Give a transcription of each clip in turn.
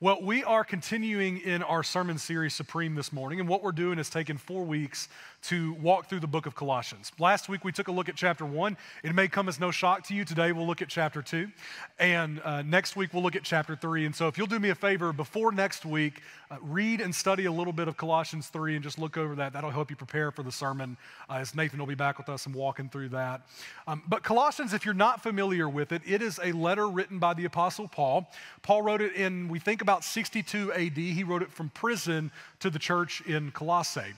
Well, we are continuing in our sermon series, Supreme, this morning, and what we're doing is taking four weeks to walk through the book of Colossians. Last week we took a look at chapter one. It may come as no shock to you. Today we'll look at chapter two, and uh, next week we'll look at chapter three. And so, if you'll do me a favor, before next week, uh, read and study a little bit of Colossians three and just look over that. That'll help you prepare for the sermon uh, as Nathan will be back with us and walking through that. Um, but Colossians, if you're not familiar with it, it is a letter written by the Apostle Paul. Paul wrote it in, we think, about 62 AD. He wrote it from prison to the church in Colossae.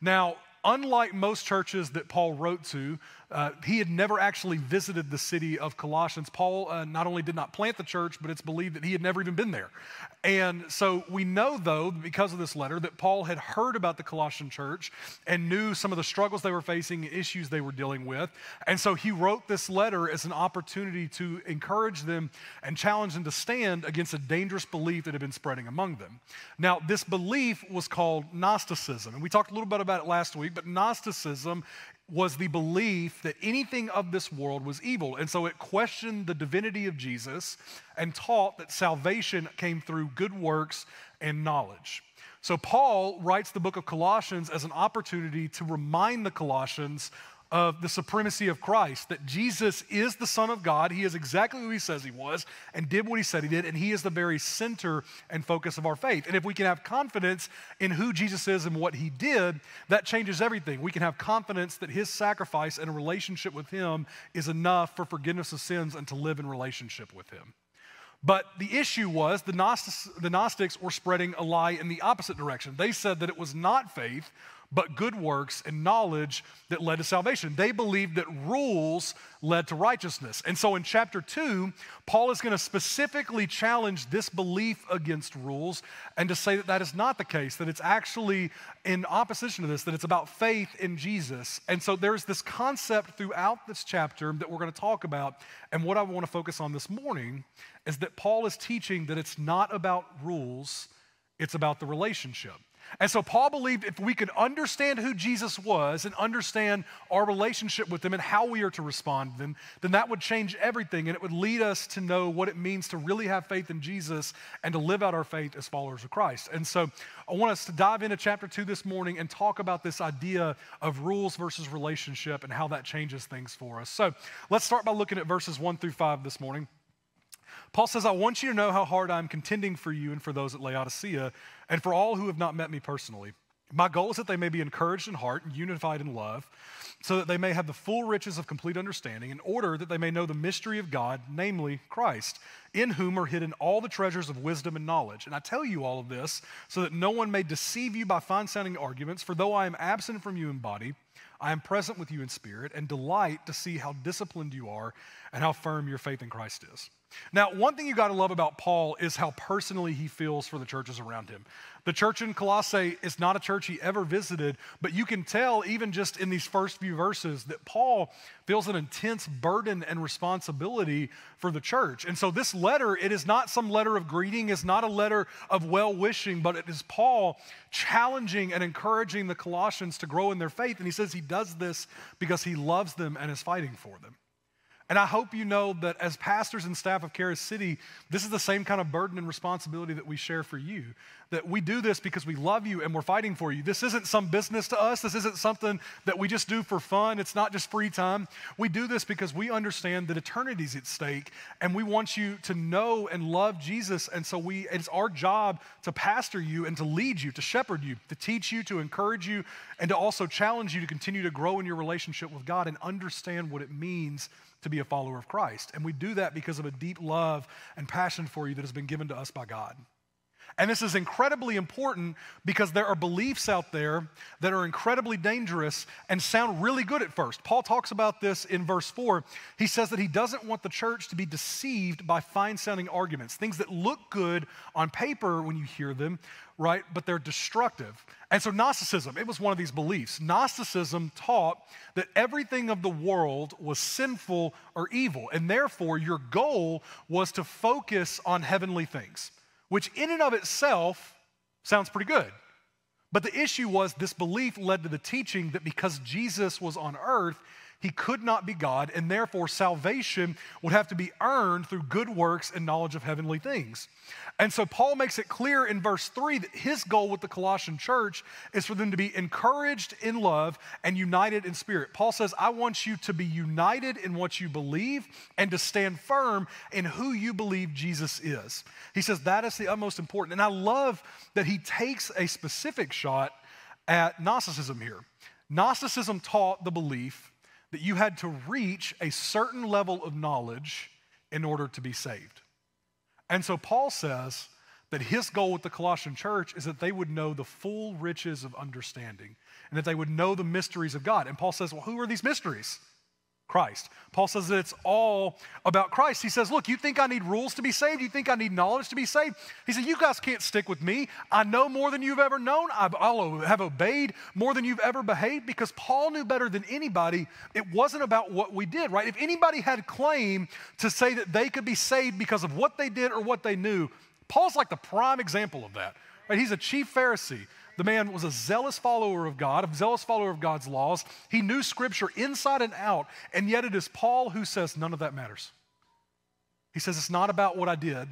Now, unlike most churches that Paul wrote to, uh, he had never actually visited the city of Colossians. Paul uh, not only did not plant the church, but it's believed that he had never even been there. And so we know, though, because of this letter, that Paul had heard about the Colossian church and knew some of the struggles they were facing, issues they were dealing with. And so he wrote this letter as an opportunity to encourage them and challenge them to stand against a dangerous belief that had been spreading among them. Now, this belief was called Gnosticism. And we talked a little bit about it last week, but Gnosticism was the belief that anything of this world was evil. And so it questioned the divinity of Jesus and taught that salvation came through good works and knowledge. So Paul writes the book of Colossians as an opportunity to remind the Colossians of the supremacy of Christ, that Jesus is the Son of God. He is exactly who he says he was and did what he said he did, and he is the very center and focus of our faith. And if we can have confidence in who Jesus is and what he did, that changes everything. We can have confidence that his sacrifice and a relationship with him is enough for forgiveness of sins and to live in relationship with him. But the issue was the Gnostics, the Gnostics were spreading a lie in the opposite direction. They said that it was not faith, but good works and knowledge that led to salvation. They believed that rules led to righteousness. And so in chapter 2, Paul is going to specifically challenge this belief against rules and to say that that is not the case, that it's actually in opposition to this, that it's about faith in Jesus. And so there's this concept throughout this chapter that we're going to talk about. And what I want to focus on this morning is that Paul is teaching that it's not about rules, it's about the relationship. And so Paul believed if we could understand who Jesus was and understand our relationship with him and how we are to respond to them, then that would change everything and it would lead us to know what it means to really have faith in Jesus and to live out our faith as followers of Christ. And so I want us to dive into chapter two this morning and talk about this idea of rules versus relationship and how that changes things for us. So let's start by looking at verses one through five this morning. Paul says, I want you to know how hard I'm contending for you and for those at Laodicea and for all who have not met me personally. My goal is that they may be encouraged in heart and unified in love, so that they may have the full riches of complete understanding, in order that they may know the mystery of God, namely Christ, in whom are hidden all the treasures of wisdom and knowledge. And I tell you all of this so that no one may deceive you by fine sounding arguments, for though I am absent from you in body, I am present with you in spirit, and delight to see how disciplined you are and how firm your faith in Christ is. Now, one thing you got to love about Paul is how personally he feels for the churches around him. The church in Colossae is not a church he ever visited, but you can tell, even just in these first few verses, that Paul feels an intense burden and responsibility for the church. And so, this letter, it is not some letter of greeting, it's not a letter of well wishing, but it is Paul challenging and encouraging the Colossians to grow in their faith. And he says he does this because he loves them and is fighting for them. And I hope you know that as pastors and staff of Charis City, this is the same kind of burden and responsibility that we share for you. That we do this because we love you and we're fighting for you. This isn't some business to us. This isn't something that we just do for fun. It's not just free time. We do this because we understand that eternity's at stake and we want you to know and love Jesus. And so we it's our job to pastor you and to lead you, to shepherd you, to teach you, to encourage you, and to also challenge you to continue to grow in your relationship with God and understand what it means to be a follower of Christ. And we do that because of a deep love and passion for you that has been given to us by God. And this is incredibly important because there are beliefs out there that are incredibly dangerous and sound really good at first. Paul talks about this in verse 4. He says that he doesn't want the church to be deceived by fine sounding arguments, things that look good on paper when you hear them, right? But they're destructive. And so, Gnosticism, it was one of these beliefs. Gnosticism taught that everything of the world was sinful or evil, and therefore your goal was to focus on heavenly things which in and of itself sounds pretty good. But the issue was this belief led to the teaching that because Jesus was on earth, he could not be God, and therefore salvation would have to be earned through good works and knowledge of heavenly things. And so Paul makes it clear in verse 3 that his goal with the Colossian church is for them to be encouraged in love and united in spirit. Paul says, I want you to be united in what you believe and to stand firm in who you believe Jesus is. He says that is the utmost important. And I love that he takes a specific shot at Gnosticism here. Gnosticism taught the belief that you had to reach a certain level of knowledge in order to be saved. And so Paul says that his goal with the Colossian church is that they would know the full riches of understanding and that they would know the mysteries of God. And Paul says, well, who are these mysteries? Christ. Paul says that it's all about Christ. He says, Look, you think I need rules to be saved? You think I need knowledge to be saved? He said, You guys can't stick with me. I know more than you've ever known. i have obeyed more than you've ever behaved because Paul knew better than anybody. It wasn't about what we did, right? If anybody had claim to say that they could be saved because of what they did or what they knew, Paul's like the prime example of that. Right? He's a chief Pharisee. The man was a zealous follower of God, a zealous follower of God's laws. He knew Scripture inside and out, and yet it is Paul who says none of that matters. He says it's not about what I did,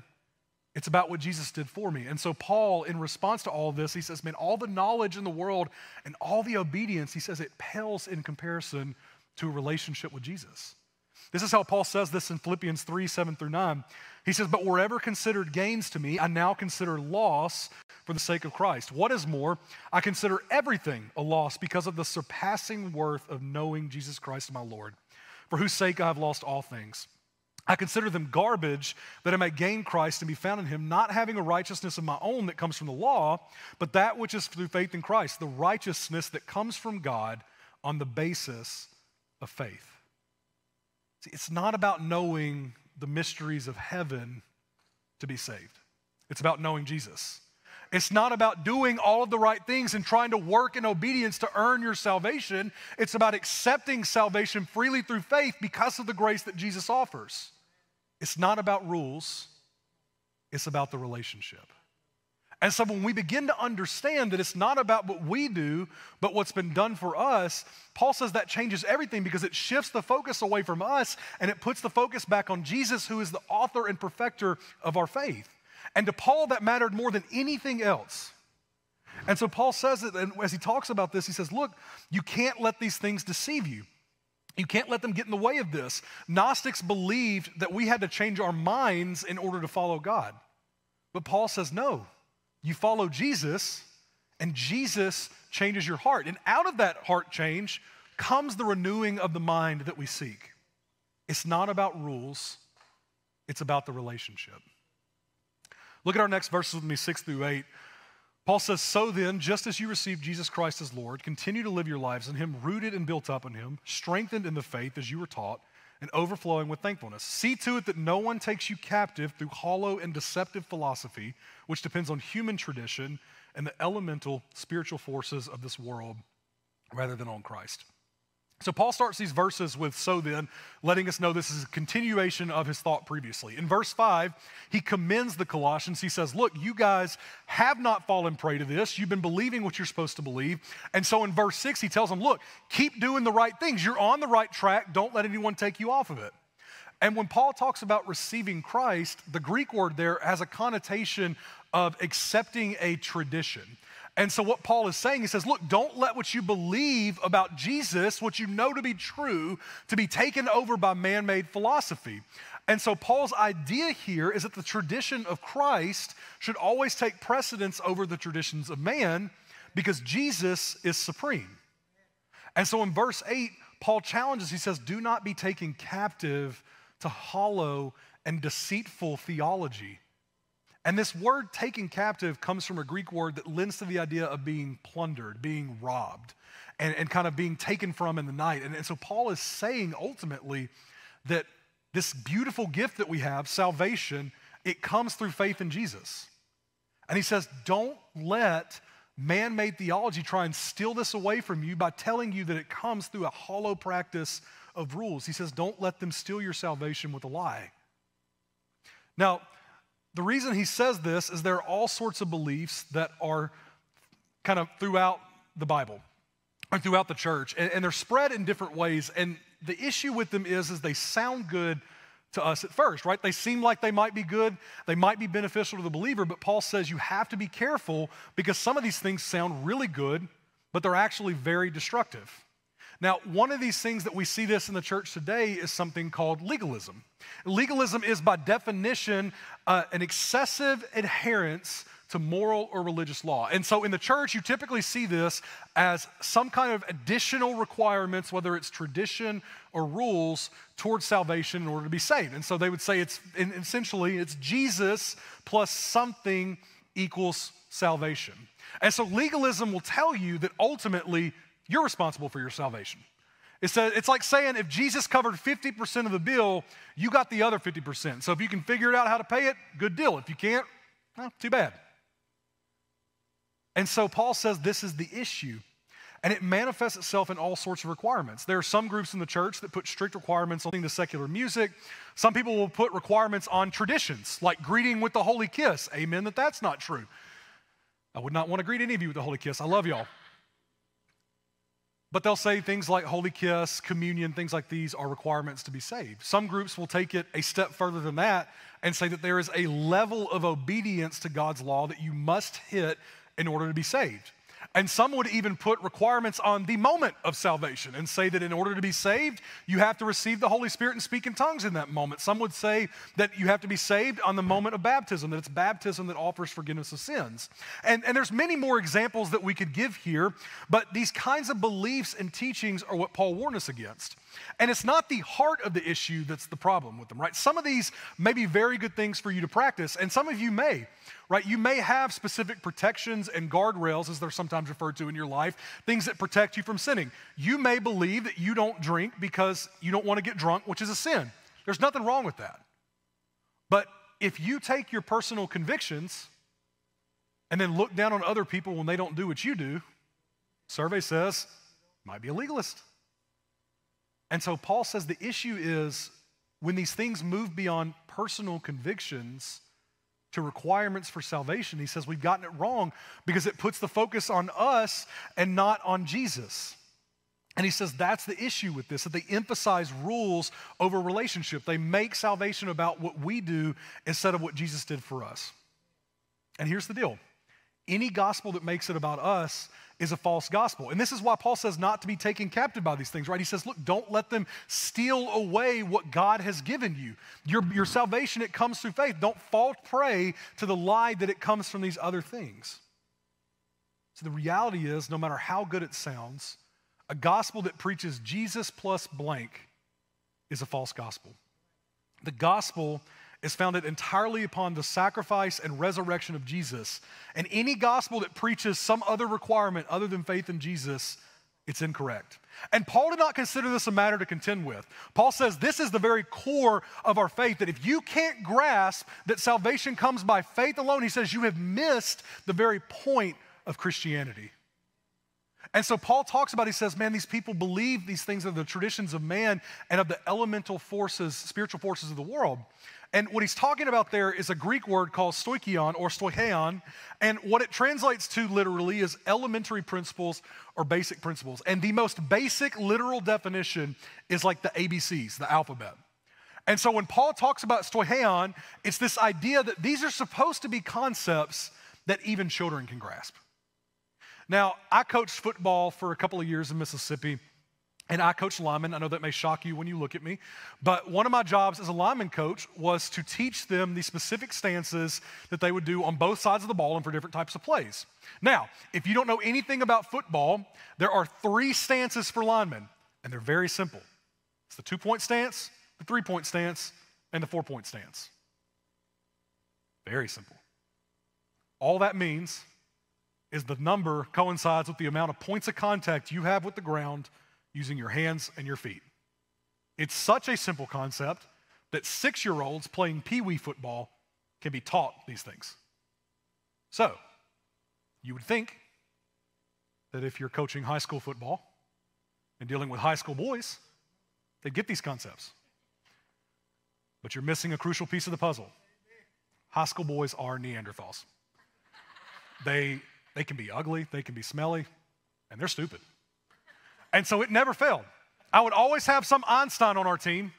it's about what Jesus did for me. And so, Paul, in response to all this, he says, Man, all the knowledge in the world and all the obedience, he says, it pales in comparison to a relationship with Jesus. This is how Paul says this in Philippians 3 7 through 9. He says, But wherever considered gains to me, I now consider loss for the sake of Christ. What is more, I consider everything a loss because of the surpassing worth of knowing Jesus Christ my Lord, for whose sake I have lost all things. I consider them garbage that I may gain Christ and be found in him, not having a righteousness of my own that comes from the law, but that which is through faith in Christ, the righteousness that comes from God on the basis of faith. See, it's not about knowing the mysteries of heaven to be saved, it's about knowing Jesus. It's not about doing all of the right things and trying to work in obedience to earn your salvation. It's about accepting salvation freely through faith because of the grace that Jesus offers. It's not about rules, it's about the relationship. And so when we begin to understand that it's not about what we do, but what's been done for us, Paul says that changes everything because it shifts the focus away from us and it puts the focus back on Jesus, who is the author and perfecter of our faith. And to Paul, that mattered more than anything else. And so Paul says it, and as he talks about this, he says, Look, you can't let these things deceive you. You can't let them get in the way of this. Gnostics believed that we had to change our minds in order to follow God. But Paul says, No, you follow Jesus, and Jesus changes your heart. And out of that heart change comes the renewing of the mind that we seek. It's not about rules, it's about the relationship. Look at our next verses with me, six through eight. Paul says, So then, just as you received Jesus Christ as Lord, continue to live your lives in Him, rooted and built up in Him, strengthened in the faith as you were taught and overflowing with thankfulness. See to it that no one takes you captive through hollow and deceptive philosophy, which depends on human tradition and the elemental spiritual forces of this world rather than on Christ. So, Paul starts these verses with so then, letting us know this is a continuation of his thought previously. In verse 5, he commends the Colossians. He says, Look, you guys have not fallen prey to this. You've been believing what you're supposed to believe. And so in verse 6, he tells them, Look, keep doing the right things. You're on the right track. Don't let anyone take you off of it. And when Paul talks about receiving Christ, the Greek word there has a connotation of accepting a tradition. And so, what Paul is saying, he says, Look, don't let what you believe about Jesus, what you know to be true, to be taken over by man made philosophy. And so, Paul's idea here is that the tradition of Christ should always take precedence over the traditions of man because Jesus is supreme. And so, in verse 8, Paul challenges, he says, Do not be taken captive to hollow and deceitful theology and this word taken captive comes from a Greek word that lends to the idea of being plundered, being robbed, and, and kind of being taken from in the night. And, and so Paul is saying ultimately that this beautiful gift that we have, salvation, it comes through faith in Jesus. And he says, don't let man made theology try and steal this away from you by telling you that it comes through a hollow practice of rules. He says, don't let them steal your salvation with a lie. Now, the reason he says this is there are all sorts of beliefs that are kind of throughout the Bible or throughout the church, and, and they're spread in different ways. And the issue with them is, is they sound good to us at first, right? They seem like they might be good, they might be beneficial to the believer, but Paul says you have to be careful because some of these things sound really good, but they're actually very destructive. Now, one of these things that we see this in the church today is something called legalism. Legalism is, by definition, uh, an excessive adherence to moral or religious law. And so in the church, you typically see this as some kind of additional requirements, whether it's tradition or rules, towards salvation in order to be saved. And so they would say it's essentially it's Jesus plus something equals salvation. And so legalism will tell you that ultimately you're responsible for your salvation. It's, a, it's like saying if Jesus covered 50% of the bill, you got the other 50%. So if you can figure it out how to pay it, good deal. If you can't, well, too bad. And so Paul says this is the issue. And it manifests itself in all sorts of requirements. There are some groups in the church that put strict requirements on the secular music. Some people will put requirements on traditions, like greeting with the holy kiss. Amen, that that's not true. I would not want to greet any of you with the holy kiss. I love y'all. But they'll say things like holy kiss, communion, things like these are requirements to be saved. Some groups will take it a step further than that and say that there is a level of obedience to God's law that you must hit in order to be saved. And some would even put requirements on the moment of salvation and say that in order to be saved, you have to receive the Holy Spirit and speak in tongues in that moment. Some would say that you have to be saved on the moment of baptism, that it's baptism that offers forgiveness of sins. And, and there's many more examples that we could give here, but these kinds of beliefs and teachings are what Paul warned us against. And it's not the heart of the issue that's the problem with them, right? Some of these may be very good things for you to practice, and some of you may, right? You may have specific protections and guardrails, as they're sometimes referred to in your life, things that protect you from sinning. You may believe that you don't drink because you don't want to get drunk, which is a sin. There's nothing wrong with that. But if you take your personal convictions and then look down on other people when they don't do what you do, survey says, might be a legalist. And so Paul says the issue is when these things move beyond personal convictions to requirements for salvation, he says we've gotten it wrong because it puts the focus on us and not on Jesus. And he says that's the issue with this, that they emphasize rules over relationship. They make salvation about what we do instead of what Jesus did for us. And here's the deal any gospel that makes it about us is a false gospel. And this is why Paul says not to be taken captive by these things, right? He says, look, don't let them steal away what God has given you. Your, your salvation, it comes through faith. Don't fall prey to the lie that it comes from these other things. So the reality is, no matter how good it sounds, a gospel that preaches Jesus plus blank is a false gospel. The gospel is founded entirely upon the sacrifice and resurrection of Jesus. And any gospel that preaches some other requirement other than faith in Jesus, it's incorrect. And Paul did not consider this a matter to contend with. Paul says this is the very core of our faith that if you can't grasp that salvation comes by faith alone, he says you have missed the very point of Christianity. And so Paul talks about, he says, man, these people believe these things are the traditions of man and of the elemental forces, spiritual forces of the world. And what he's talking about there is a Greek word called stoichion or stoicheon. And what it translates to literally is elementary principles or basic principles. And the most basic literal definition is like the ABCs, the alphabet. And so when Paul talks about stoicheon, it's this idea that these are supposed to be concepts that even children can grasp. Now, I coached football for a couple of years in Mississippi. And I coach linemen. I know that may shock you when you look at me, but one of my jobs as a lineman coach was to teach them the specific stances that they would do on both sides of the ball and for different types of plays. Now, if you don't know anything about football, there are three stances for linemen, and they're very simple it's the two point stance, the three point stance, and the four point stance. Very simple. All that means is the number coincides with the amount of points of contact you have with the ground using your hands and your feet. It's such a simple concept that six year olds playing pee wee football can be taught these things. So, you would think that if you're coaching high school football and dealing with high school boys, they'd get these concepts. But you're missing a crucial piece of the puzzle. High school boys are Neanderthals. They, they can be ugly, they can be smelly, and they're stupid. And so it never failed. I would always have some Einstein on our team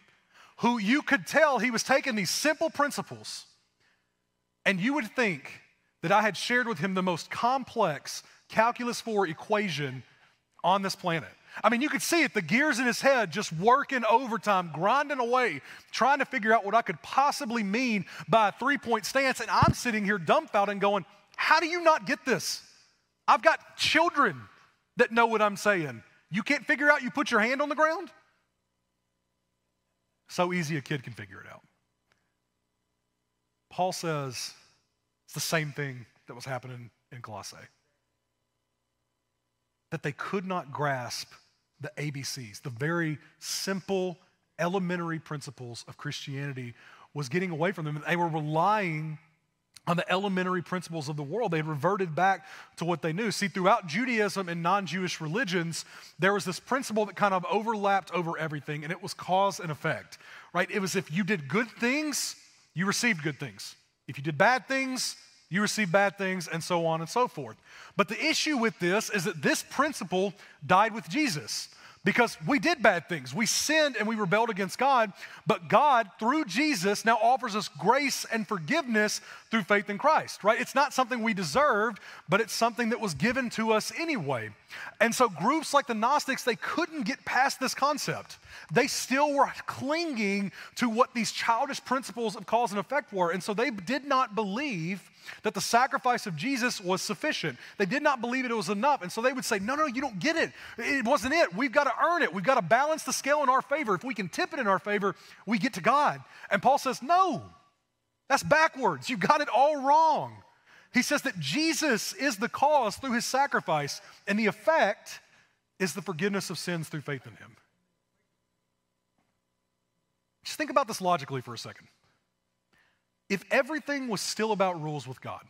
who you could tell he was taking these simple principles, and you would think that I had shared with him the most complex calculus 4 equation on this planet. I mean, you could see it, the gears in his head just working overtime, grinding away, trying to figure out what I could possibly mean by a three point stance. And I'm sitting here dumbfounded and going, How do you not get this? I've got children that know what I'm saying. You can't figure out you put your hand on the ground? So easy a kid can figure it out. Paul says it's the same thing that was happening in Colossae. That they could not grasp the ABCs, the very simple, elementary principles of Christianity, was getting away from them. They were relying on the elementary principles of the world. They reverted back to what they knew. See, throughout Judaism and non Jewish religions, there was this principle that kind of overlapped over everything, and it was cause and effect, right? It was if you did good things, you received good things. If you did bad things, you received bad things, and so on and so forth. But the issue with this is that this principle died with Jesus because we did bad things. We sinned and we rebelled against God, but God, through Jesus, now offers us grace and forgiveness through faith in Christ, right? It's not something we deserved, but it's something that was given to us anyway. And so groups like the Gnostics, they couldn't get past this concept. They still were clinging to what these childish principles of cause and effect were. And so they did not believe that the sacrifice of Jesus was sufficient. They did not believe it was enough. And so they would say, No, no, you don't get it. It wasn't it. We've got to earn it. We've got to balance the scale in our favor. If we can tip it in our favor, we get to God. And Paul says, No, that's backwards. You've got it all wrong. He says that Jesus is the cause through his sacrifice, and the effect is the forgiveness of sins through faith in him. Just think about this logically for a second. If everything was still about rules with God,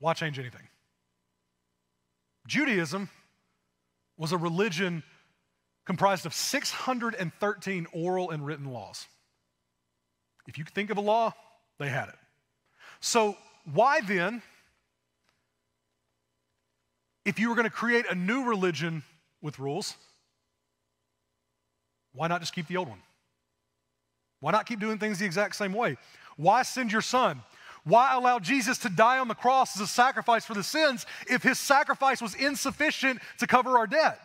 why change anything? Judaism was a religion comprised of 613 oral and written laws. If you think of a law, they had it. So, why then, if you were going to create a new religion with rules, why not just keep the old one? Why not keep doing things the exact same way? Why send your son? Why allow Jesus to die on the cross as a sacrifice for the sins if his sacrifice was insufficient to cover our debt?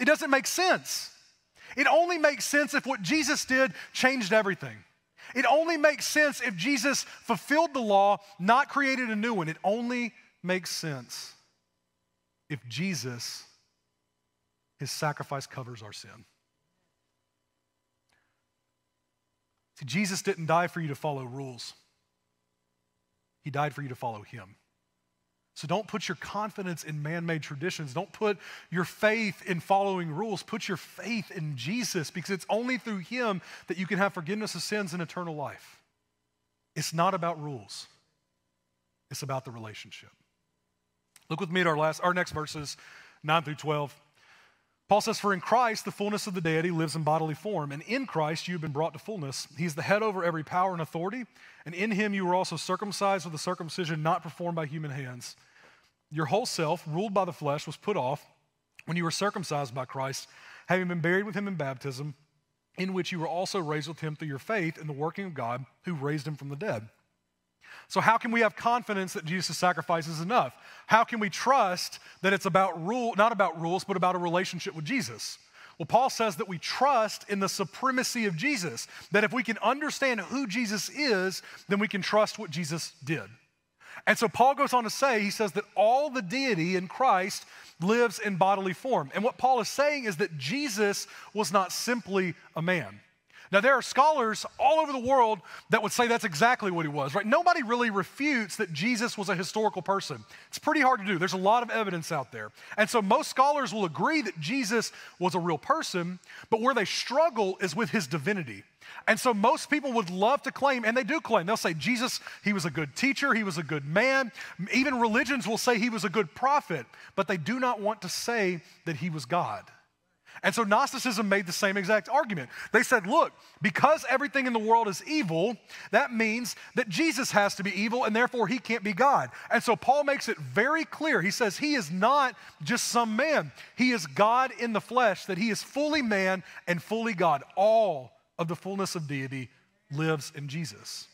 It doesn't make sense. It only makes sense if what Jesus did changed everything. It only makes sense if Jesus fulfilled the law, not created a new one. It only makes sense if Jesus, his sacrifice covers our sin. See, Jesus didn't die for you to follow rules, He died for you to follow Him. So don't put your confidence in man made traditions. Don't put your faith in following rules. Put your faith in Jesus because it's only through Him that you can have forgiveness of sins and eternal life. It's not about rules, it's about the relationship. Look with me at our, last, our next verses, 9 through 12. Paul says, For in Christ the fullness of the deity lives in bodily form, and in Christ you have been brought to fullness. He's the head over every power and authority, and in him you were also circumcised with a circumcision not performed by human hands. Your whole self, ruled by the flesh, was put off when you were circumcised by Christ, having been buried with him in baptism, in which you were also raised with him through your faith in the working of God who raised him from the dead. So, how can we have confidence that Jesus' sacrifice is enough? How can we trust that it's about rule, not about rules, but about a relationship with Jesus? Well, Paul says that we trust in the supremacy of Jesus, that if we can understand who Jesus is, then we can trust what Jesus did. And so Paul goes on to say, he says that all the deity in Christ lives in bodily form. And what Paul is saying is that Jesus was not simply a man. Now, there are scholars all over the world that would say that's exactly what he was, right? Nobody really refutes that Jesus was a historical person. It's pretty hard to do. There's a lot of evidence out there. And so most scholars will agree that Jesus was a real person, but where they struggle is with his divinity. And so most people would love to claim, and they do claim, they'll say Jesus, he was a good teacher, he was a good man. Even religions will say he was a good prophet, but they do not want to say that he was God. And so Gnosticism made the same exact argument. They said, look, because everything in the world is evil, that means that Jesus has to be evil and therefore he can't be God. And so Paul makes it very clear. He says he is not just some man, he is God in the flesh, that he is fully man and fully God. All of the fullness of deity lives in Jesus.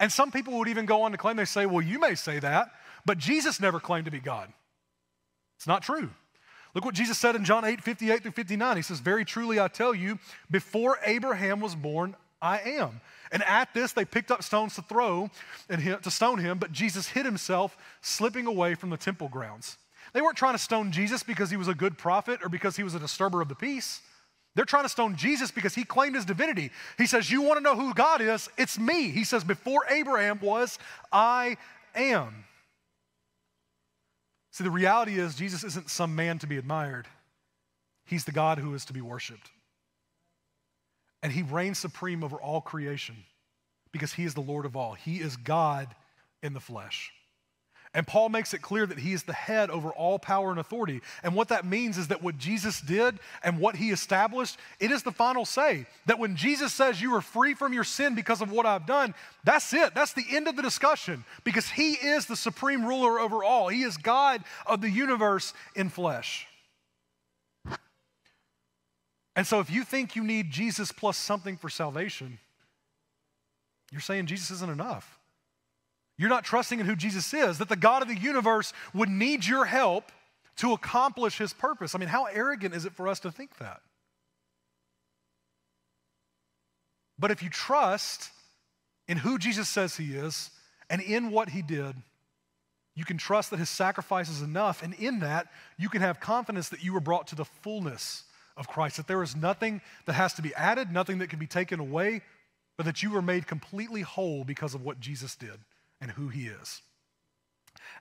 And some people would even go on to claim, they say, well, you may say that, but Jesus never claimed to be God. It's not true. Look what Jesus said in John 8, 58 through 59. He says, Very truly I tell you, before Abraham was born, I am. And at this, they picked up stones to throw and to stone him, but Jesus hid himself, slipping away from the temple grounds. They weren't trying to stone Jesus because he was a good prophet or because he was a disturber of the peace. They're trying to stone Jesus because he claimed his divinity. He says, You want to know who God is? It's me. He says, Before Abraham was, I am. See, the reality is, Jesus isn't some man to be admired, he's the God who is to be worshiped. And he reigns supreme over all creation because he is the Lord of all. He is God in the flesh. And Paul makes it clear that he is the head over all power and authority. And what that means is that what Jesus did and what he established, it is the final say. That when Jesus says you are free from your sin because of what I've done, that's it. That's the end of the discussion because he is the supreme ruler over all. He is God of the universe in flesh. And so if you think you need Jesus plus something for salvation, you're saying Jesus isn't enough. You're not trusting in who Jesus is, that the God of the universe would need your help to accomplish his purpose. I mean, how arrogant is it for us to think that? But if you trust in who Jesus says he is and in what he did, you can trust that his sacrifice is enough. And in that, you can have confidence that you were brought to the fullness of Christ, that there is nothing that has to be added, nothing that can be taken away, but that you were made completely whole because of what Jesus did and who he is.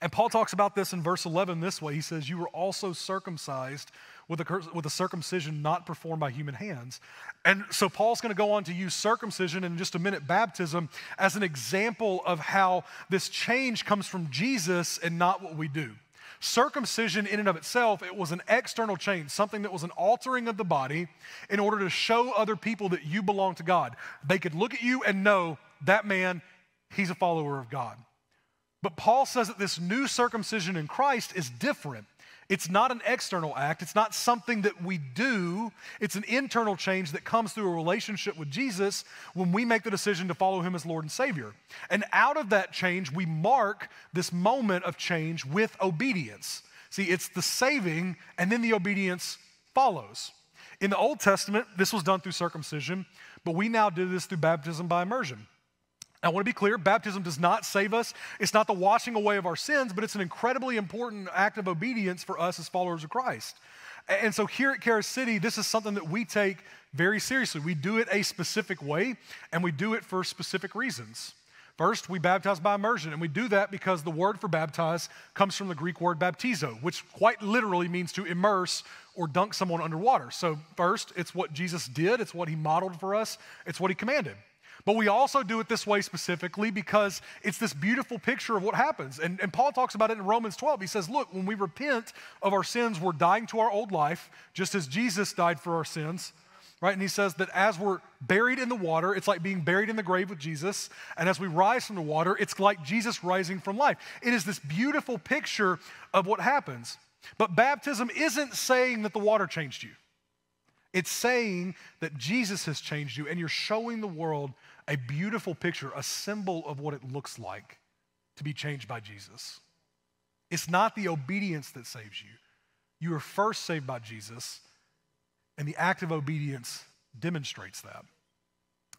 And Paul talks about this in verse 11 this way. He says, You were also circumcised with a, with a circumcision not performed by human hands. And so Paul's going to go on to use circumcision in just a minute, baptism, as an example of how this change comes from Jesus and not what we do. Circumcision, in and of itself, it was an external change, something that was an altering of the body in order to show other people that you belong to God. They could look at you and know that man he's a follower of God. But Paul says that this new circumcision in Christ is different. It's not an external act. It's not something that we do. It's an internal change that comes through a relationship with Jesus when we make the decision to follow him as Lord and Savior. And out of that change, we mark this moment of change with obedience. See, it's the saving and then the obedience follows. In the Old Testament, this was done through circumcision, but we now do this through baptism by immersion. I want to be clear baptism does not save us. It's not the washing away of our sins, but it's an incredibly important act of obedience for us as followers of Christ. And so here at Charis City, this is something that we take very seriously. We do it a specific way, and we do it for specific reasons. First, we baptize by immersion, and we do that because the word for baptize comes from the Greek word baptizo, which quite literally means to immerse or dunk someone underwater. So, first, it's what Jesus did, it's what he modeled for us, it's what he commanded. But we also do it this way specifically because it's this beautiful picture of what happens. And, and Paul talks about it in Romans 12. He says, Look, when we repent of our sins, we're dying to our old life, just as Jesus died for our sins right? And he says that as we're buried in the water, it's like being buried in the grave with Jesus. And as we rise from the water, it's like Jesus rising from life. It is this beautiful picture of what happens. But baptism isn't saying that the water changed you, it's saying that Jesus has changed you, and you're showing the world a beautiful picture, a symbol of what it looks like to be changed by Jesus. It's not the obedience that saves you. You are first saved by Jesus, and the act of obedience demonstrates that.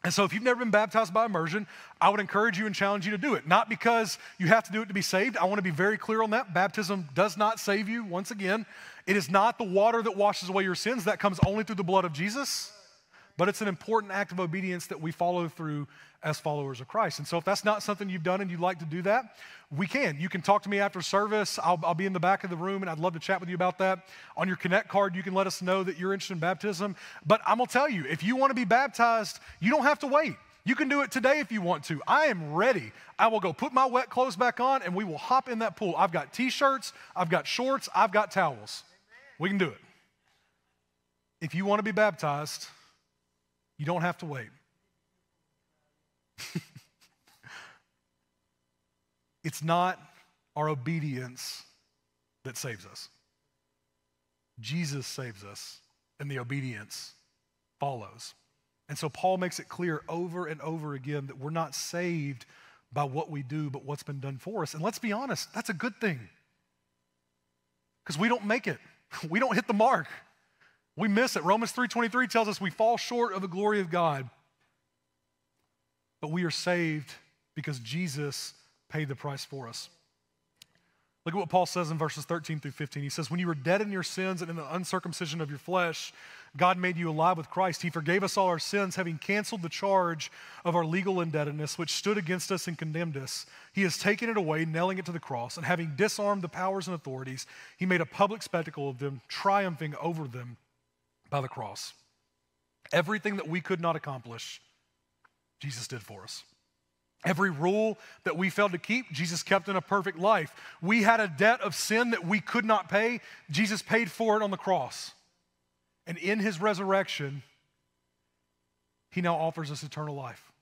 And so, if you've never been baptized by immersion, I would encourage you and challenge you to do it. Not because you have to do it to be saved. I want to be very clear on that. Baptism does not save you. Once again, it is not the water that washes away your sins, that comes only through the blood of Jesus but it's an important act of obedience that we follow through as followers of Christ. And so, if that's not something you've done and you'd like to do that, we can. You can talk to me after service. I'll, I'll, be in the back of the room and I'd love to chat with you about that. On your Connect card, you can let us know that you're interested in baptism. But I'm going to tell you, if you want to be baptized, you don't have to wait. You can do it today if you want to. I am ready. I will go put my wet clothes back on and we will hop in that pool. I've got t shirts, I've got shorts, I've got towels. We can do it. if you want to be baptized, you don't have to wait. it's not our obedience that saves us. Jesus saves us, and the obedience follows. And so Paul makes it clear over and over again that we're not saved by what we do, but what's been done for us. And let's be honest, that's a good thing. Because we don't make it. We don't hit the mark. We miss it. Romans 3:23 tells us we fall short of the glory of God. But we are saved because Jesus paid the price for us. Look at what Paul says in verses 13 through 15. He says, When you were dead in your sins and in the uncircumcision of your flesh, God made you alive with Christ. He forgave us all our sins, having canceled the charge of our legal indebtedness, which stood against us and condemned us. He has taken it away, nailing it to the cross, and having disarmed the powers and authorities, he made a public spectacle of them, triumphing over them by the cross. Everything that we could not accomplish, Jesus did for us. Every rule that we failed to keep, Jesus kept in a perfect life. We had a debt of sin that we could not pay, Jesus paid for it on the cross. And in his resurrection, he now offers us eternal life.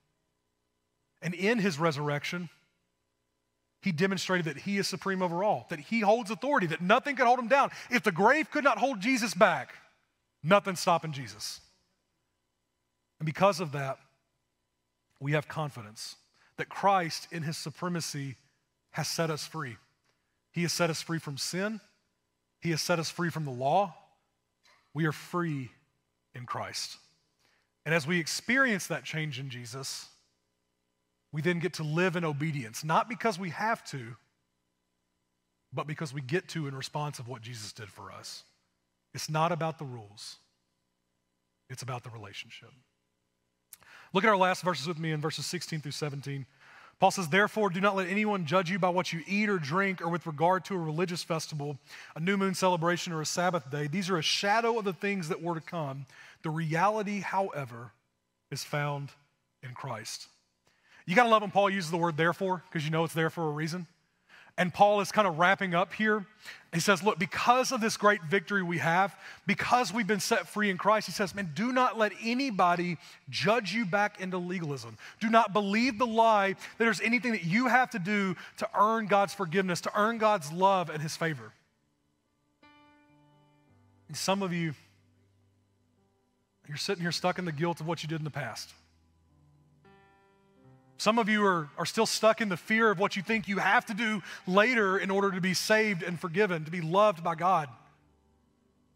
And in his resurrection, he demonstrated that he is supreme over all, that he holds authority, that nothing could hold him down. If the grave could not hold Jesus back, nothing's stopping Jesus. And because of that, we have confidence that Christ, in his supremacy, has set us free. He has set us free from sin, he has set us free from the law, we are free in Christ. And as we experience that change in Jesus, we then get to live in obedience, not because we have to, but because we get to in response of what Jesus did for us. It's not about the rules, it's about the relationship. Look at our last verses with me in verses 16 through 17. Paul says, Therefore, do not let anyone judge you by what you eat or drink, or with regard to a religious festival, a new moon celebration, or a Sabbath day. These are a shadow of the things that were to come. The reality, however, is found in Christ. You got to love when Paul uses the word therefore, because you know it's there for a reason. And Paul is kind of wrapping up here. He says, Look, because of this great victory we have, because we've been set free in Christ, he says, Man, do not let anybody judge you back into legalism. Do not believe the lie that there's anything that you have to do to earn God's forgiveness, to earn God's love and his favor. And some of you, you're sitting here stuck in the guilt of what you did in the past. Some of you are, are still stuck in the fear of what you think you have to do later in order to be saved and forgiven, to be loved by God.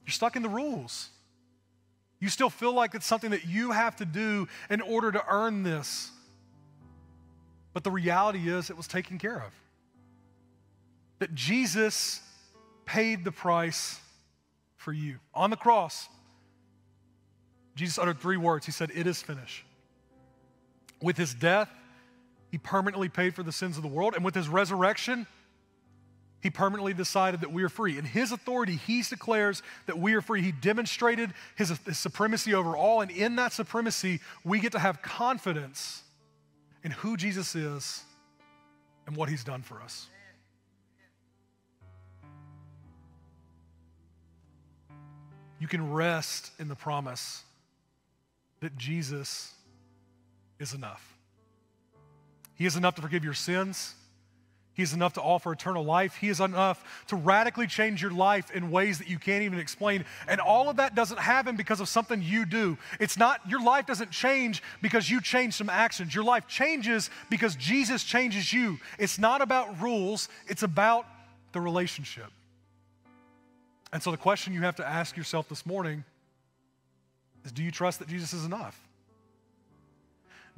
You're stuck in the rules. You still feel like it's something that you have to do in order to earn this. But the reality is, it was taken care of. That Jesus paid the price for you. On the cross, Jesus uttered three words. He said, It is finished. With his death, he permanently paid for the sins of the world. And with his resurrection, he permanently decided that we are free. In his authority, he declares that we are free. He demonstrated his, his, supremacy over all. And in that supremacy, we get to have confidence in who Jesus is and what he's done for us. You can rest in the promise that Jesus is enough. He is enough to forgive your sins. He is enough to offer eternal life. He is enough to radically change your life in ways that you can't even explain. And all of that doesn't happen because of something you do. It's not, your life doesn't change because you change some actions. Your life changes because Jesus changes you. It's not about rules, it's about the relationship. And so the question you have to ask yourself this morning is do you trust that Jesus is enough?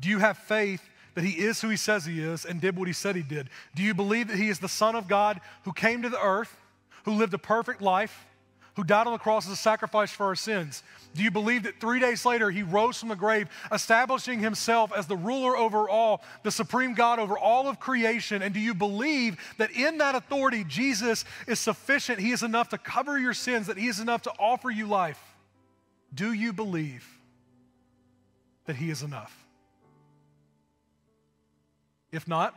Do you have faith that he is who he says he is and did what he said he did? Do you believe that he is the Son of God who came to the earth, who lived a perfect life, who died on the cross as a sacrifice for our sins? Do you believe that three days later he rose from the grave, establishing himself as the ruler over all, the supreme God over all of creation? And do you believe that in that authority, Jesus is sufficient? He is enough to cover your sins, that he is enough to offer you life? Do you believe that he is enough? If not,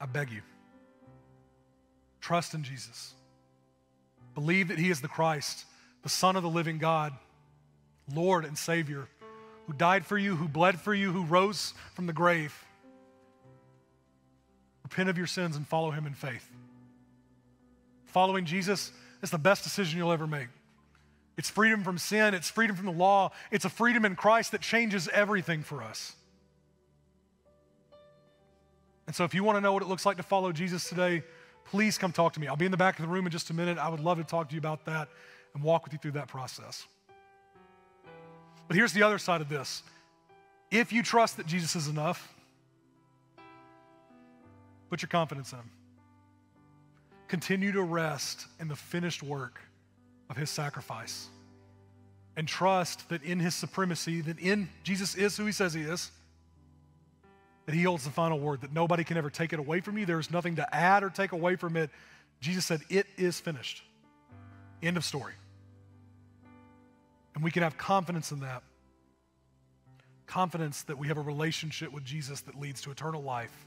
I beg you, trust in Jesus. Believe that He is the Christ, the Son of the living God, Lord and Savior, who died for you, who bled for you, who rose from the grave. Repent of your sins and follow him in faith. Following Jesus is the best decision you'll ever make. It's freedom from sin, it's freedom from the law, it's a freedom in Christ that changes everything for us. And so, if you want to know what it looks like to follow Jesus today, please come talk to me. I'll be in the back of the room in just a minute. I would love to talk to you about that and walk with you through that process. But here's the other side of this if you trust that Jesus is enough, put your confidence in Him. Continue to rest in the finished work of His sacrifice. And trust that in His supremacy, that in Jesus is who He says He is, that He holds the final word, that nobody can ever take it away from you. There is nothing to add or take away from it. Jesus said, It is finished. End of story. And we can have confidence in that. Confidence that we have a relationship with Jesus that leads to eternal life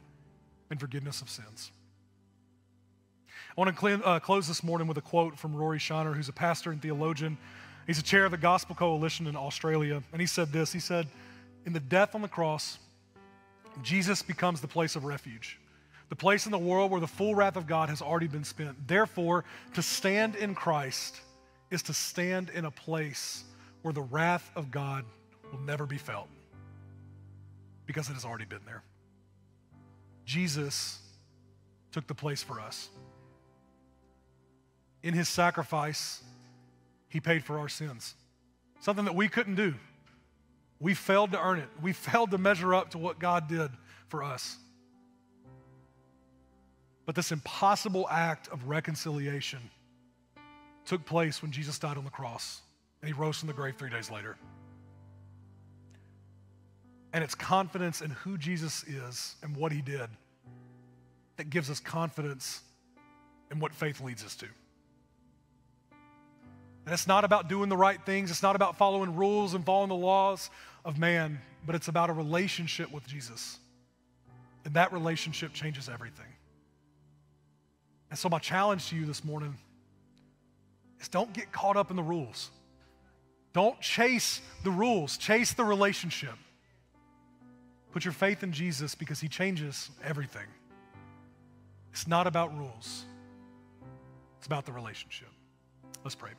and forgiveness of sins. I want to cl- uh, close this morning with a quote from Rory Shiner, who's a pastor and theologian. He's a chair of the Gospel Coalition in Australia. And he said this He said, In the death on the cross, Jesus becomes the place of refuge, the place in the world where the full wrath of God has already been spent. Therefore, to stand in Christ is to stand in a place where the wrath of God will never be felt because it has already been there. Jesus took the place for us. In his sacrifice, he paid for our sins, something that we couldn't do. We failed to earn it, we failed to measure up to what God did for us. But this impossible act of reconciliation took place when Jesus died on the cross and he rose from the grave three days later. And it's confidence in who Jesus is and what he did that gives us confidence in what faith leads us to. And it's not about doing the right things, it's not about following rules and following the laws of man, but it's about a relationship with Jesus. And that relationship changes everything. And so, my challenge to you this morning is don't get caught up in the rules. Don't chase the rules, chase the relationship. Put your faith in Jesus because he changes everything. It's not about rules, it's about the relationship. Let's pray.